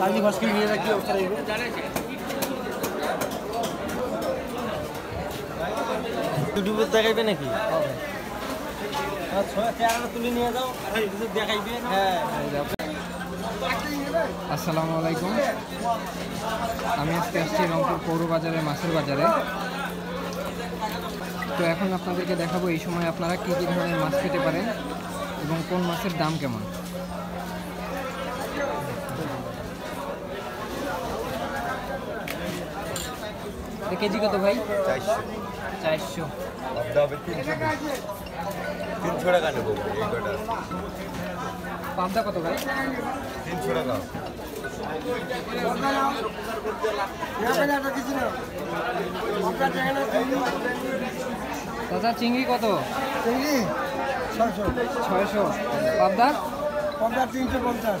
কালকে ফার্স্ট নিয়ে রইবে ইউটিউবে দেখাইবে নাকি? তুলে নিয়ে যাও আসসালামু আলাইকুম। আমি আজকে আসছি রংপুর পৌর বাজারে মাছের বাজারে। তো এখন আপনাদেরকে দেখাবো এই সময় আপনারা কী কী ধরনের মাছ পেতে পারেন এবং কোন মাছের দাম কেমন। কেজি কত ভাই? চারশো। চারশো। তিনশো টাকা। নেব পাবদা কত ভাই? তিনশো টাকা। দাদা চিংড়ি কত? চিংড়ি ছয়শো। ছয়শো। পাবদা? পঞ্চাশ তিনশো পঞ্চাশ।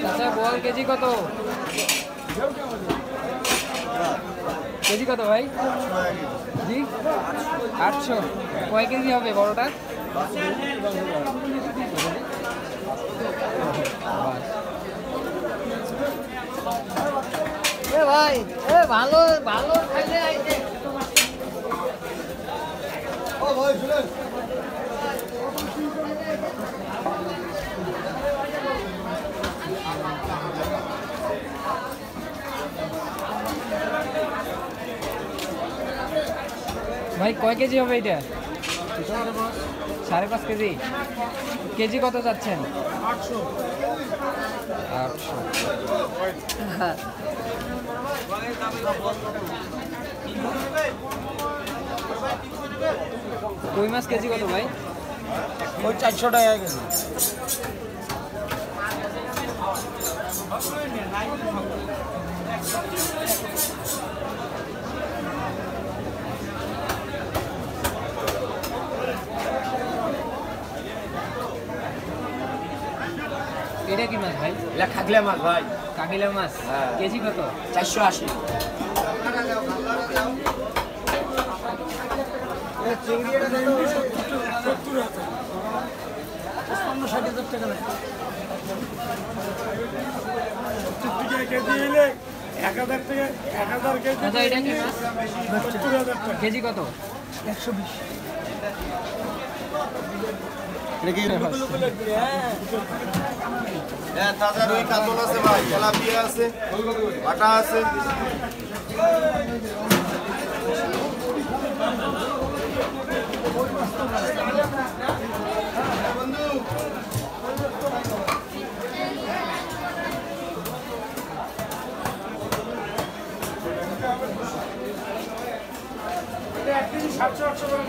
আচ্ছা বল কেজি কত? কেজি কত ভাই? জি? আটশো। কয় কেজি হবে বড়টা এ ভাই এ ভালো ভালো খাইলে আইছে। ভাই কয় কেজি হবে এটা? সাড়ে পাঁচ কেজি। কেজি কত যাচ্ছেন? আটশো। কই মাছ কেজি কত ভাই? ওই চারশো টাকা কেজি। এটা কি মাছ ভাই? এটা খাগলে মাছ ভাই। কাকিলা মাছ? হ্যাঁ। কেজি কত? চারশো আশি। দাদা এটা কি মাছ? কেজি কত? একশো বিশ। হ্যাঁ। তাজা রুই কাতল আছে ভাই তেলাপিয়া আছে বাটা আছে। সাতশো আটশো করে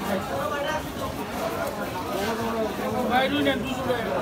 বাইরে নেন দুশো টাকা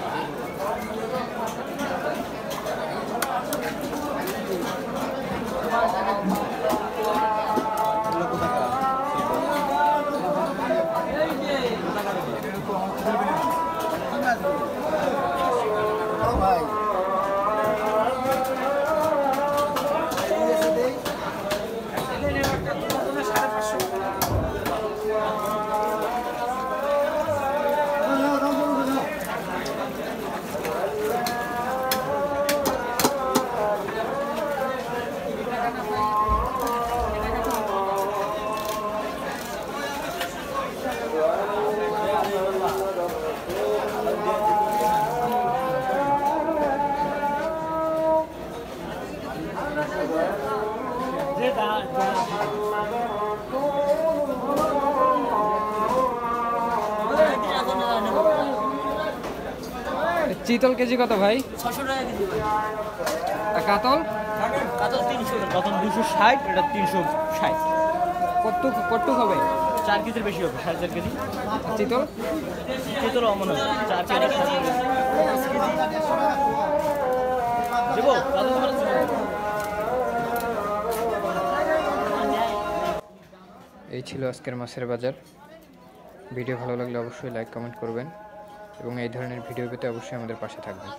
চিতল কেজি কত ভাই? ছশো টাকা কেজি। আর কাতল? কাতল তিনশো কাতল দুশো ষাট এটা তিনশো ষাট। কটুক কটুক হবে? চার কেজির বেশি হবে সাড়ে চার কেজি। আর চিতল? অমন হবে চার দেবো? কাতল এই ছিল আজকের মাছের বাজার। ভিডিও ভালো লাগলে অবশ্যই লাইক কমেন্ট করবেন। এবং এই ধরনের ভিডিও পেতে অবশ্যই আমাদের পাশে থাকবেন।